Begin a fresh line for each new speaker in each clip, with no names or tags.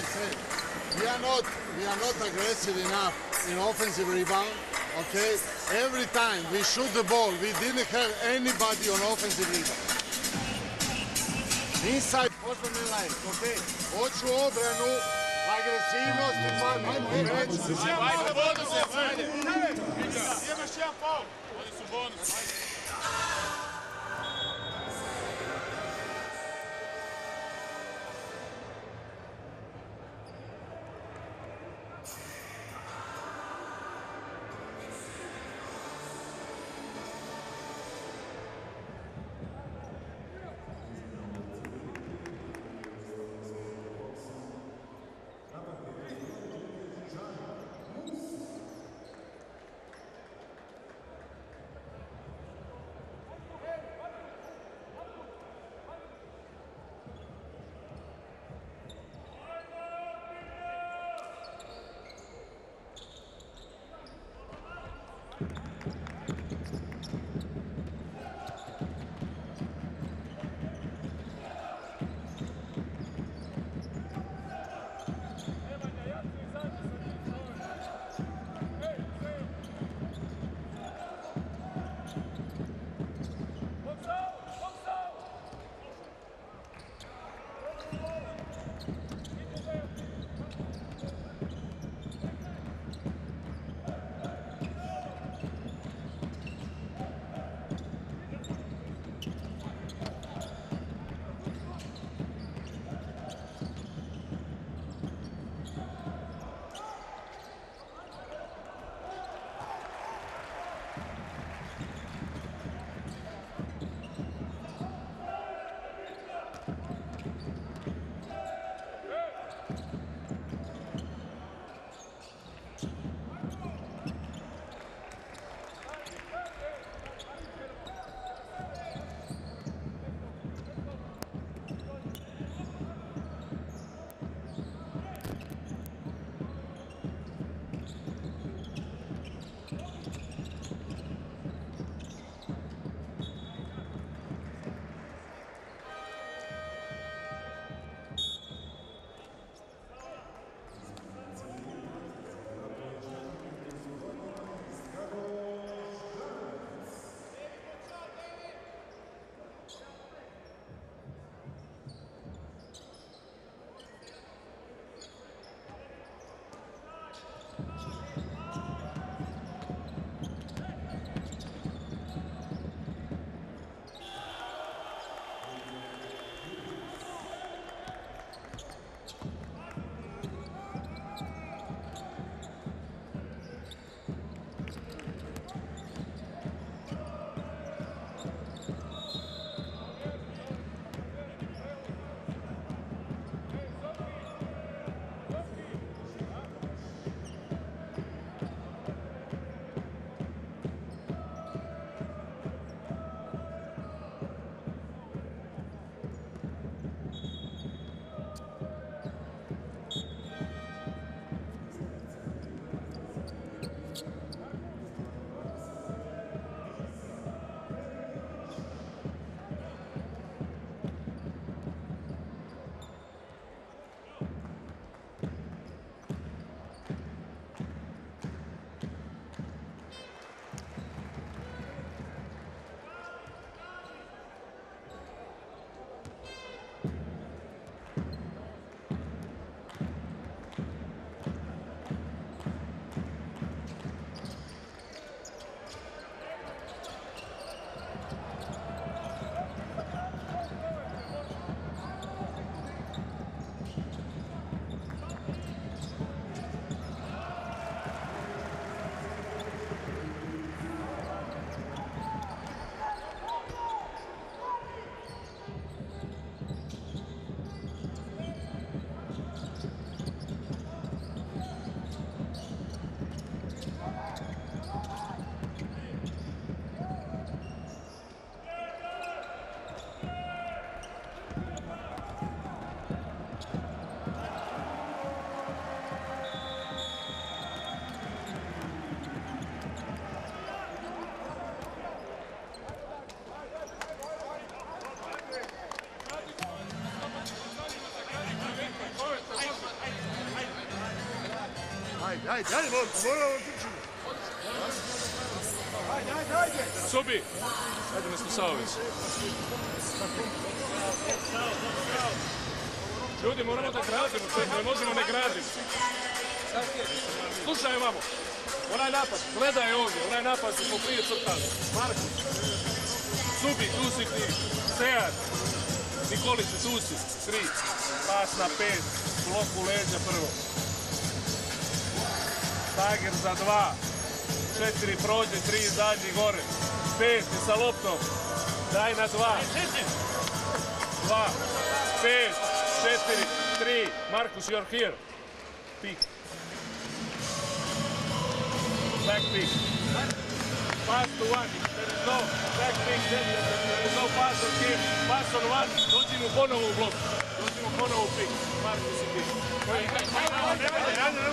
I said. We are not we are not aggressive enough in offensive rebound. Okay, every time we shoot the ball, we didn't have anybody on offensive rebound. Inside poslovne line, okay? Hoću obranu, agresivnost i fan. Ajmo, ajmo, ajmo.
Ajde, bonus je, ajde. Imaš jedan faul. Ajde, ajde, ajde, molim, moramo otići. Ajde, ajde, ajde.
Subi! Ajde, ne Slaveć. Ljudi, moramo da gradimo, čovječe, ne možemo ne graditi. Slušaj, vamo. Onaj napad, gledaj ovdje, onaj napad se smo prije crtali. Marko, Subi, tu si ti. Sead, Nikolice, tu si. Tri, pas na pet, blok u leđa prvo. Tager za dva. Četiri prođe, tri zadnji gore. Je sa loptom. Daj na dva. Dva, pet, četiri, tri. Markus, you're here. Pik. Back pick. Pass to one. There is no back pick. There is no pass on him. Pass on one. Dođi mu ponovo u blok. ponovo pik. Marko si pik.
Hajde, hajde, hajde, hajde,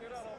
Gracias.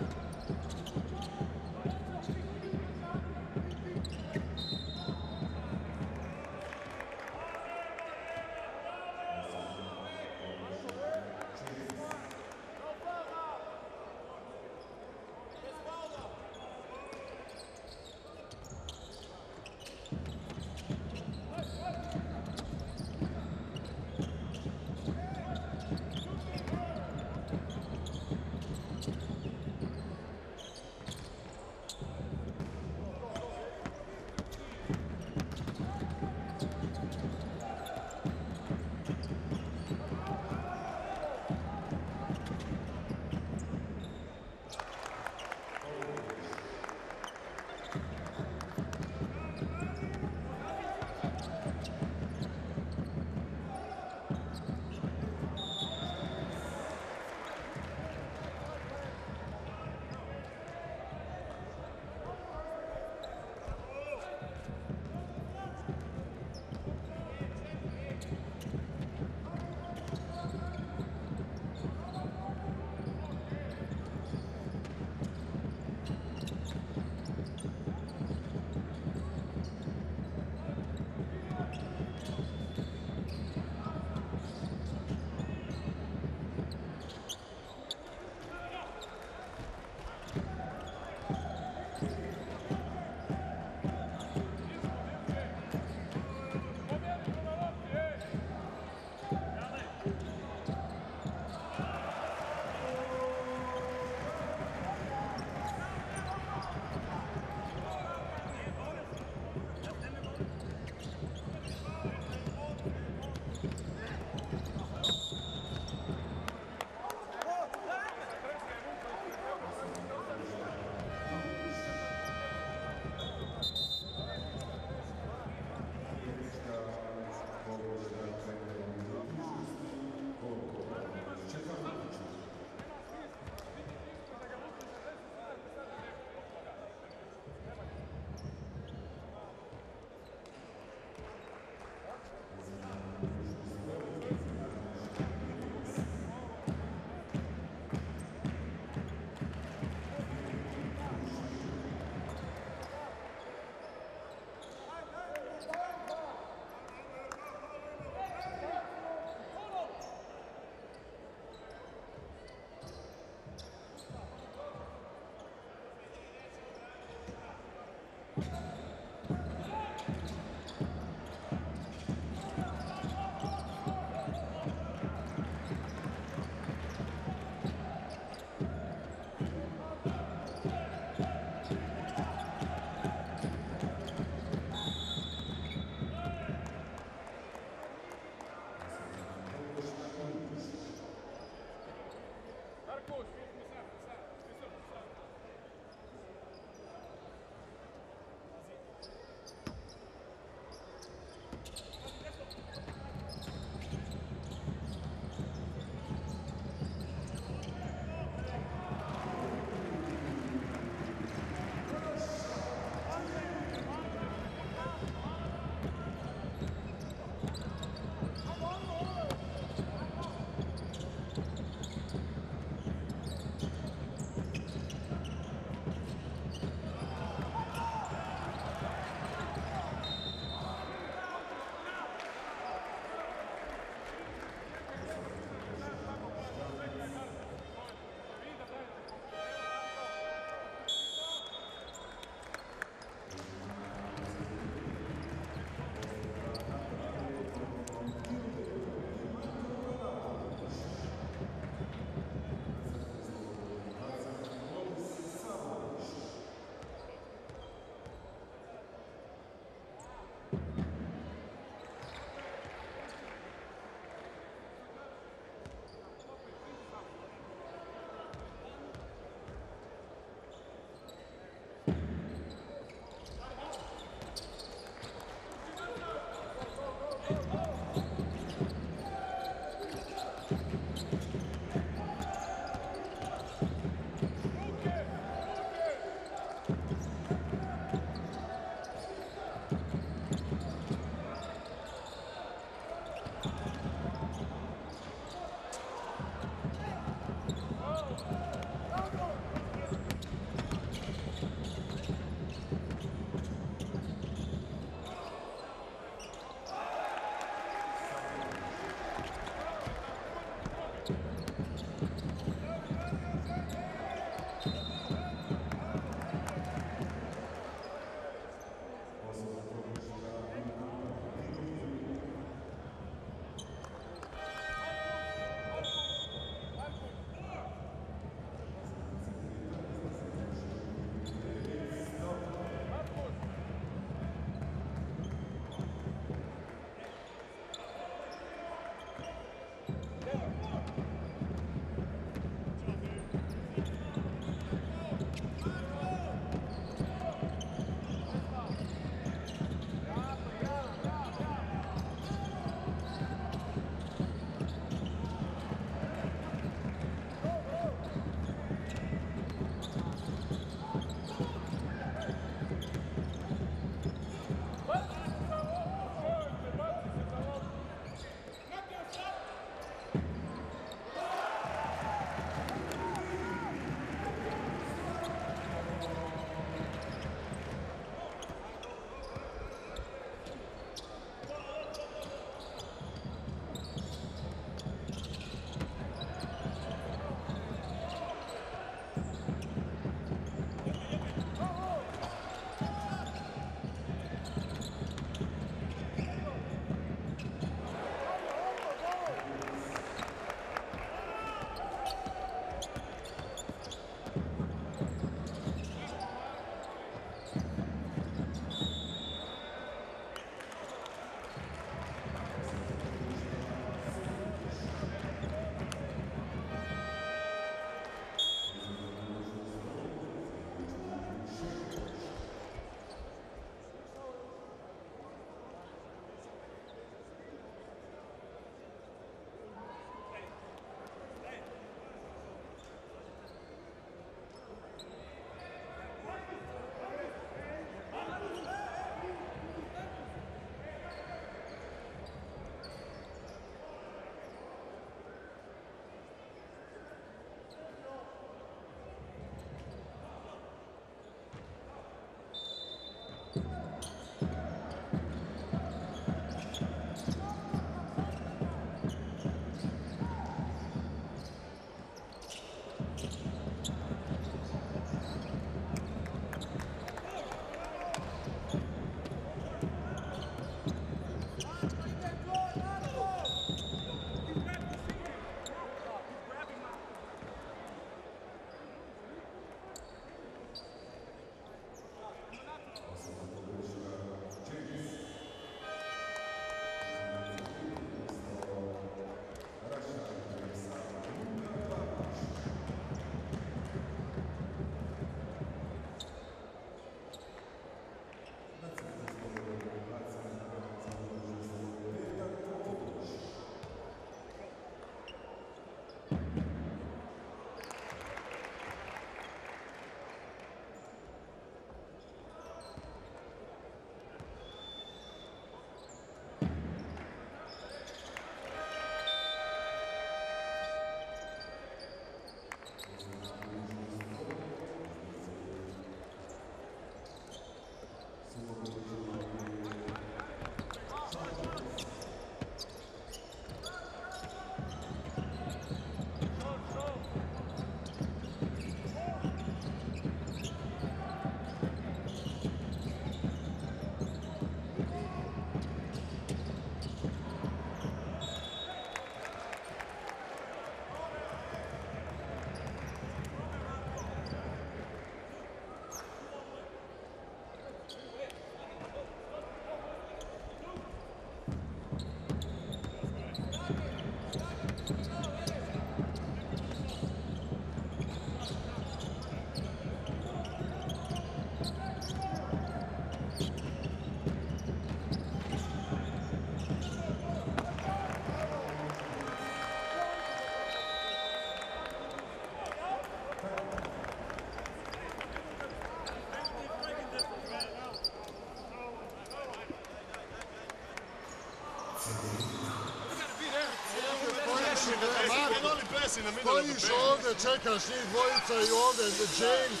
In the middle of the
Stojiš
bench.
ovdje, čekaš njih dvojica i ovdje James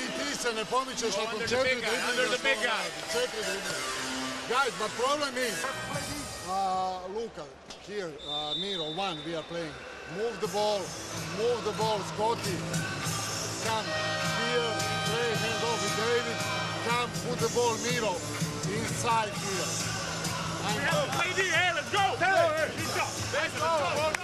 i ti se ne pomičeš nakon
the
četiri
big guy,
driblinga
under the
što
big
on
guy.
radi. Guys, but problem is, uh, Luka, here, uh, Miro, one, we are playing. Move the ball, move the ball, Scotty. Come here, play hand off with David. Come, put the ball, Miro, inside here. And
Play D, hey, let's go!
Let's go.
Priđi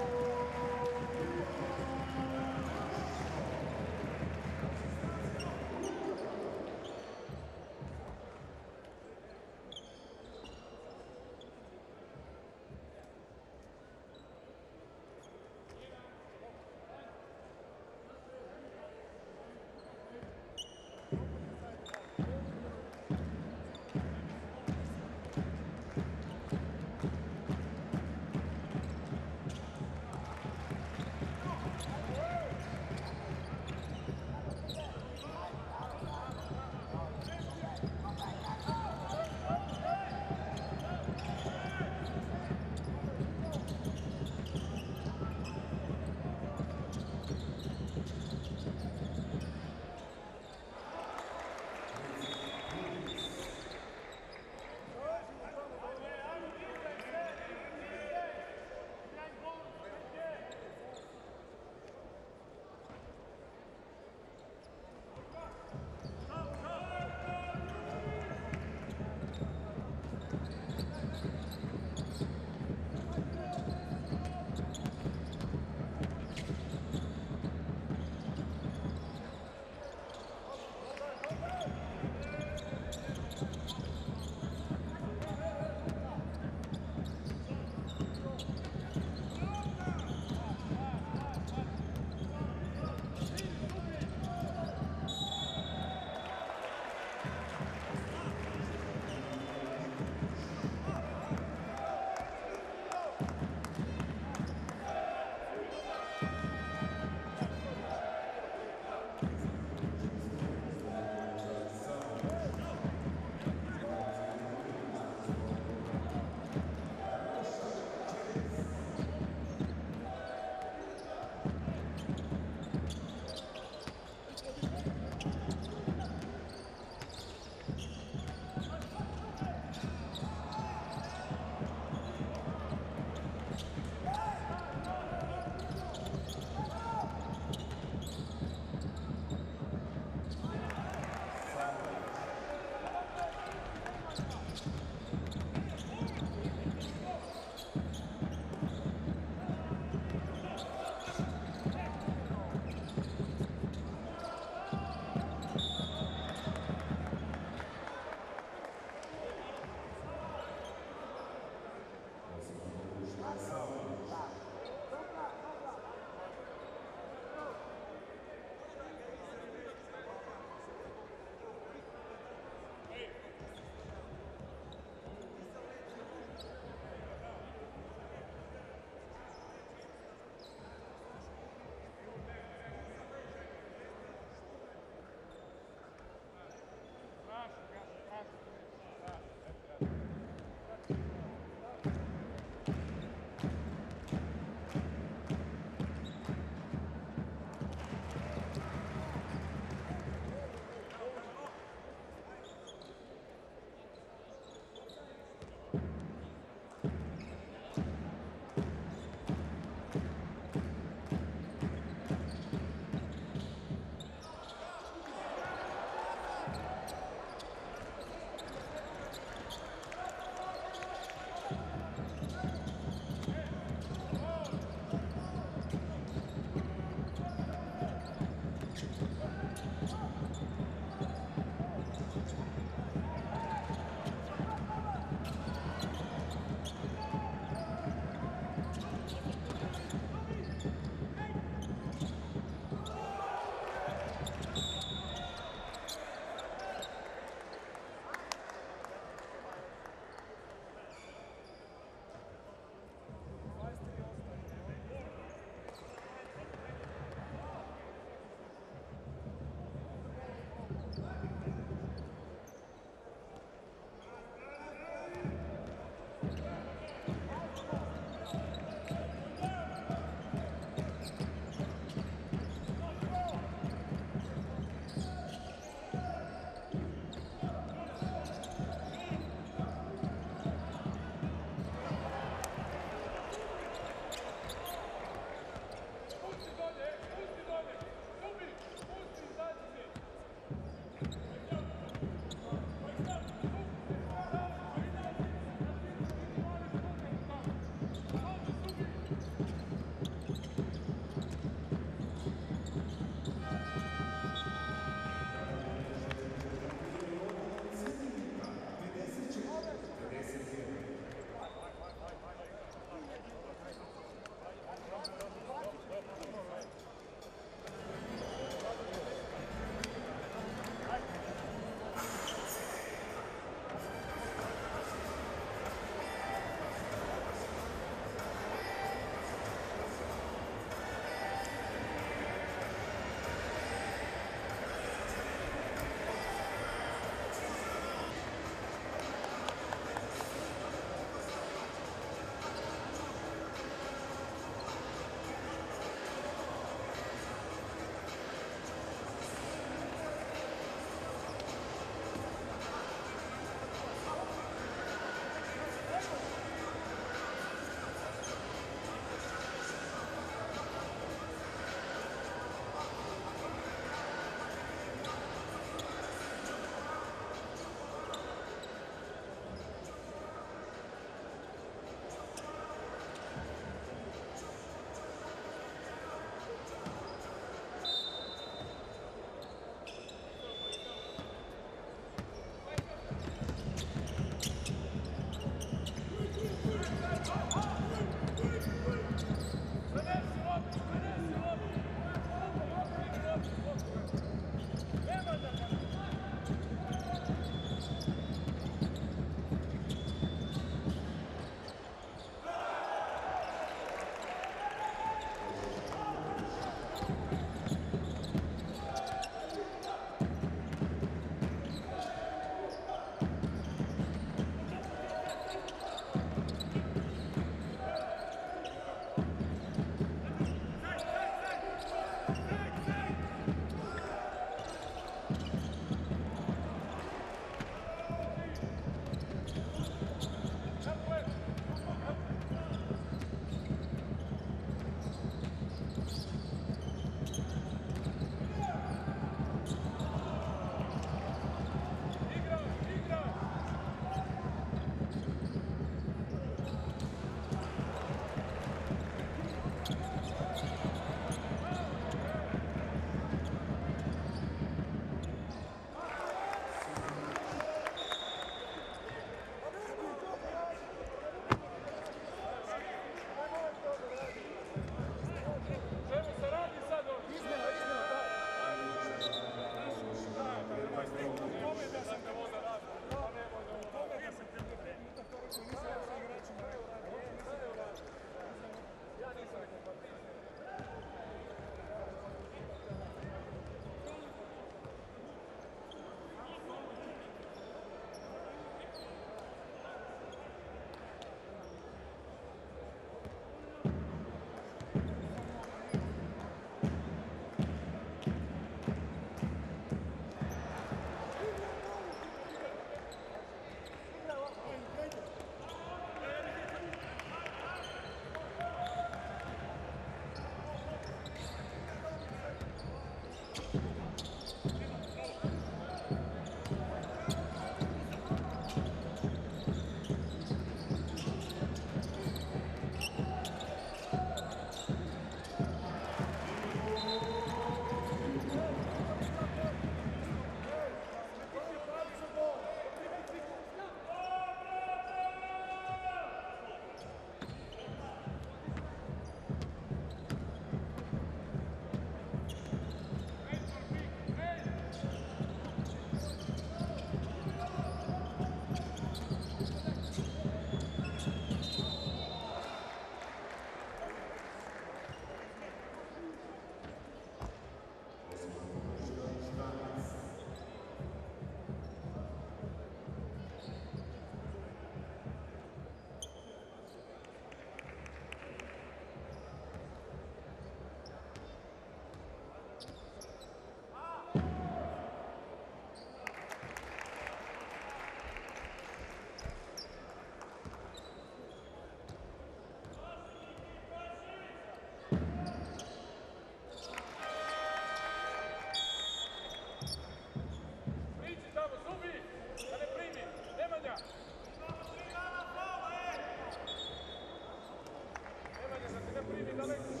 Exactamente.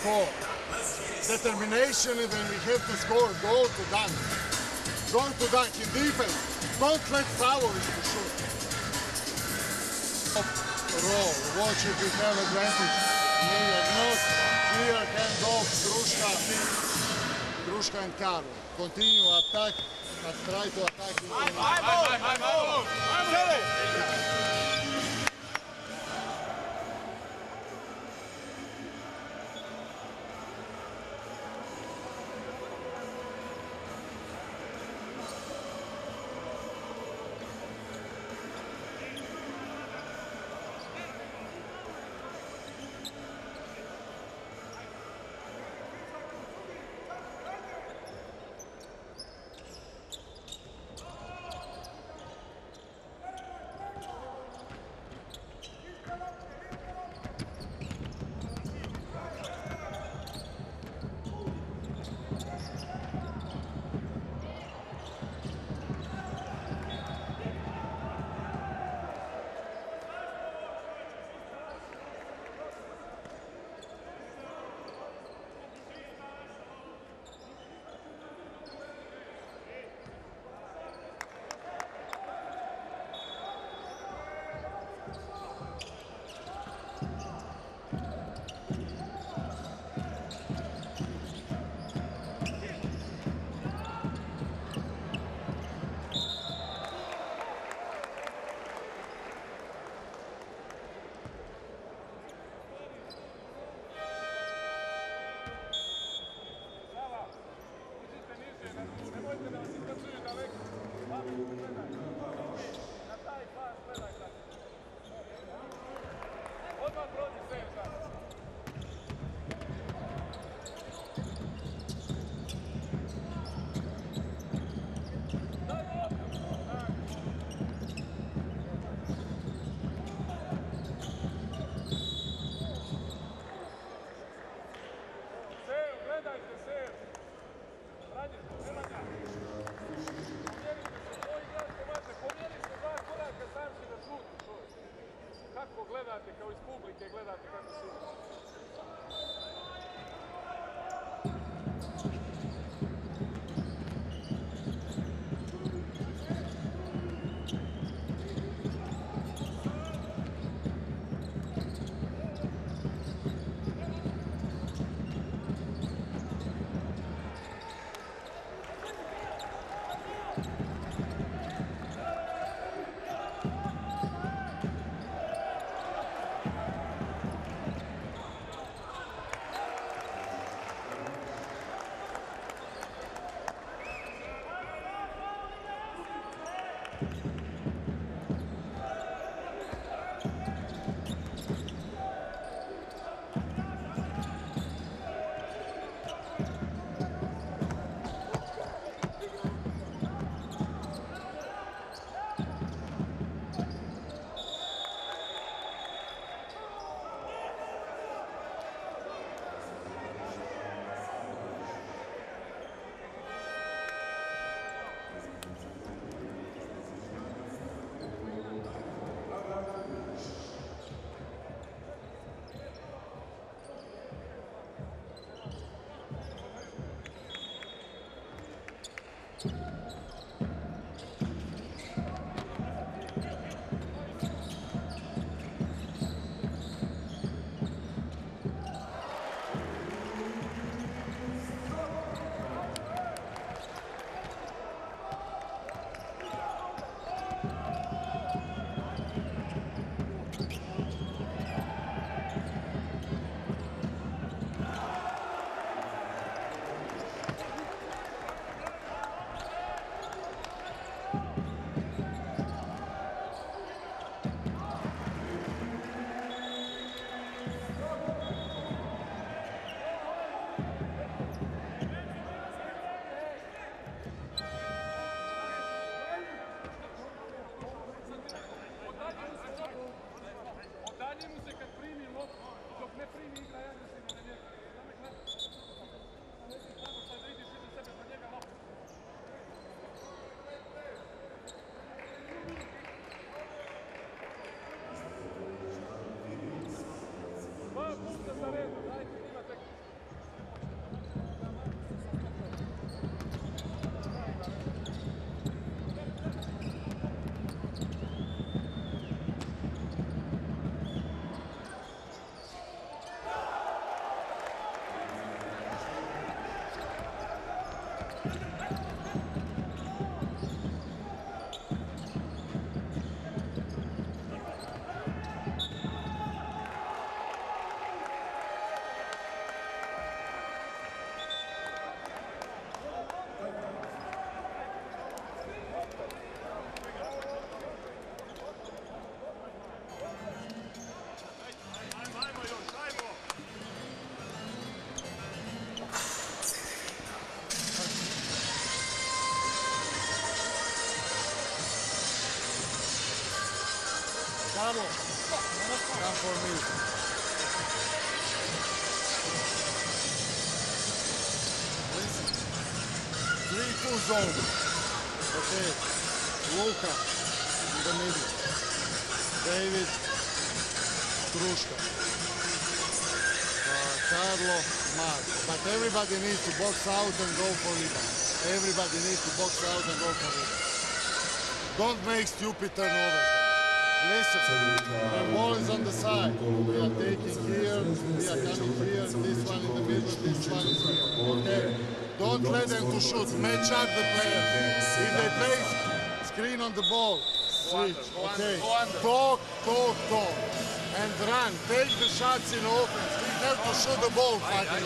Score. Determination is when we have to score. Goal to dunk. Goal to dunk in defense. Don't let Savovic to shoot. Roll. Watch if we have advantage. Nije not. Here hand off Gruška. Gruška and Karlo. Continue attack. But try to attack in in-
Ajmo
Carlo, come for me. Three two zone. Okay, Luka in the middle. David, Truška. Uh, Carlo, Mark. But everybody needs to box out and go for rebound. Everybody needs to box out and go for rebound. Don't make stupid turnovers. Listen, the ball is on the side. We are taking here, we are coming here, this one in the middle, this one is here. Okay? Don't let them to shoot. Match up the players. If they play screen on the ball, switch. Okay? Talk, talk, talk. And run. Take the shots in offense. We have to shoot the ball, fucking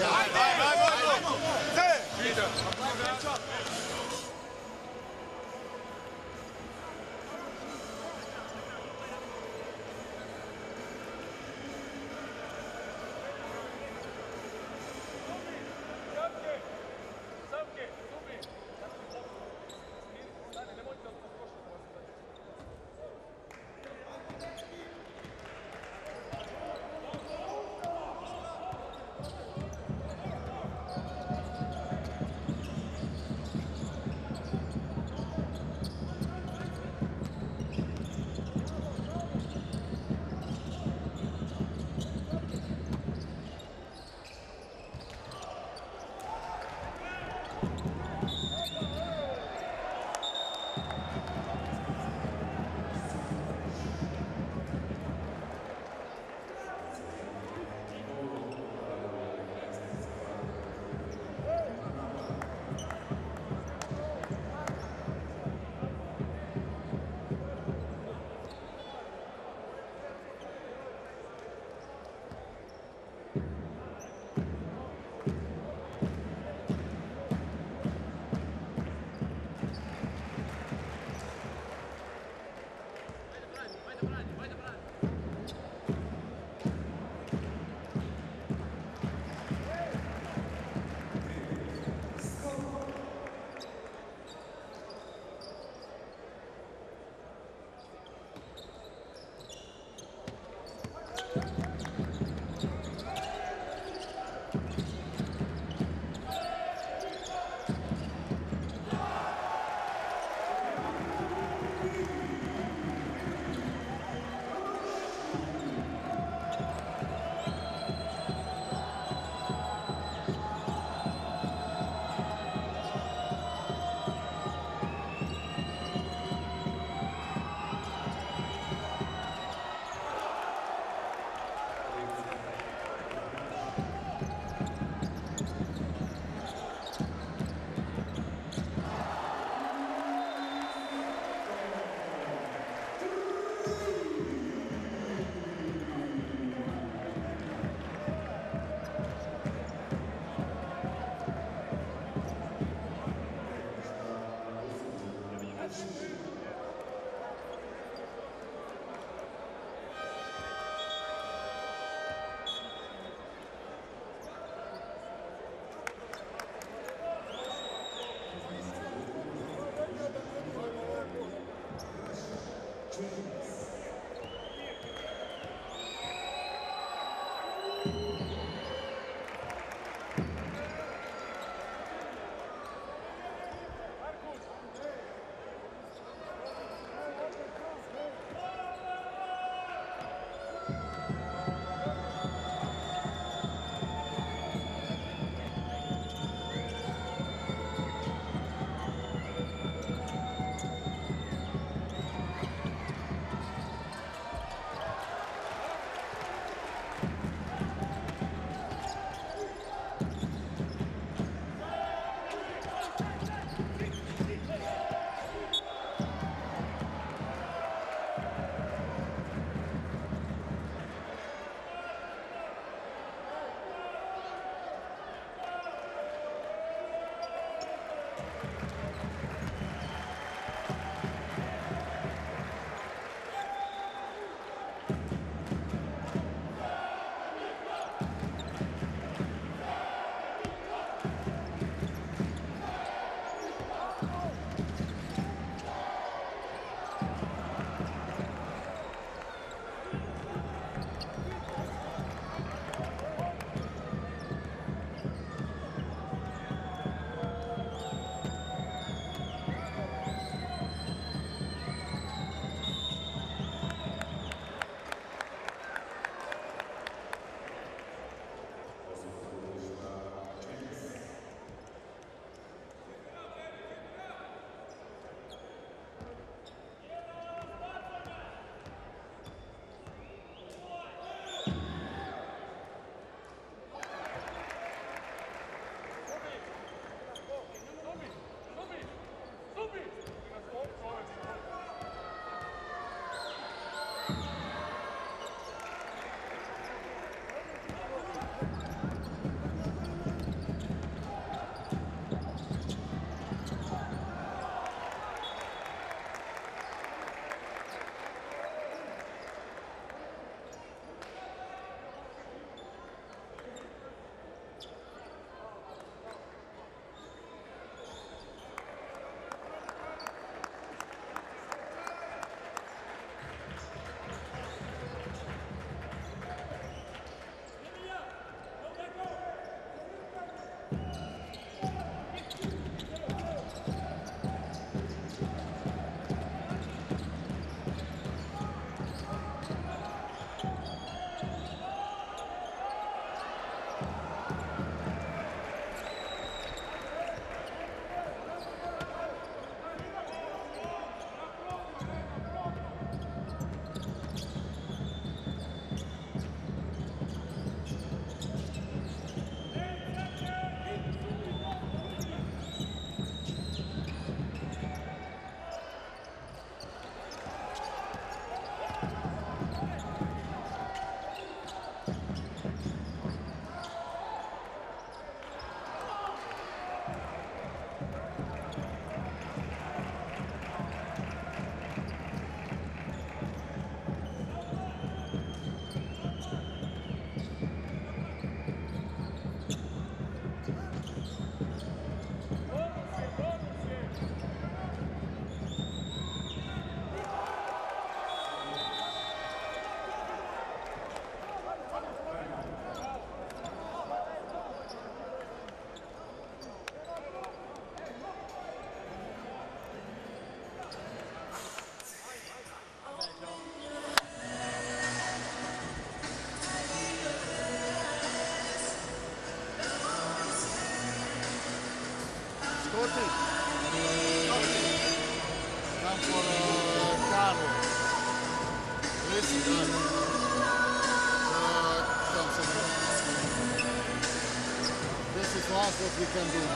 can do.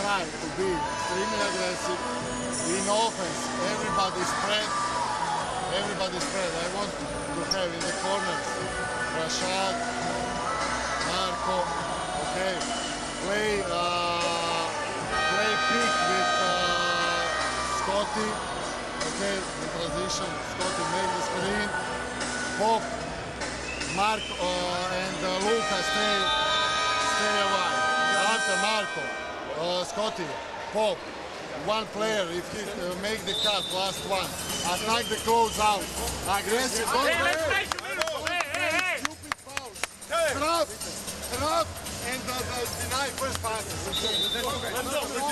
Try to be extremely aggressive in offense. Everybody spread. Everybody spread. I want to have in the corners Rashad, Marco. Okay, play uh, play pick with uh, Scotty. Okay, in transition. Scotty make the screen. Pop, Mark uh, and uh, Luca stay Marco, uh, Scotty, Pop, one player, if he uh, make the cut, last one, attack the close out. Aggressive,
Hey, let's
play.
Hey, hey, hey!
Stupid fouls. Trap, trap, and uh, uh, deny first passes. Okay.